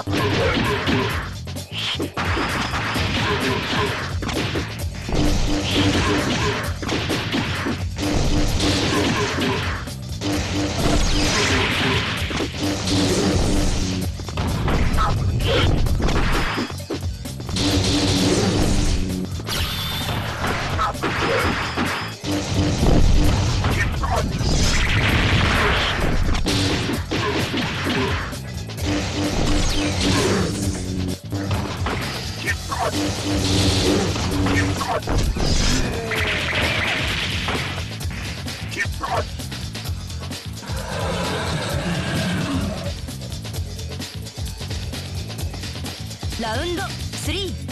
ンドワンラウンドツーラウンド3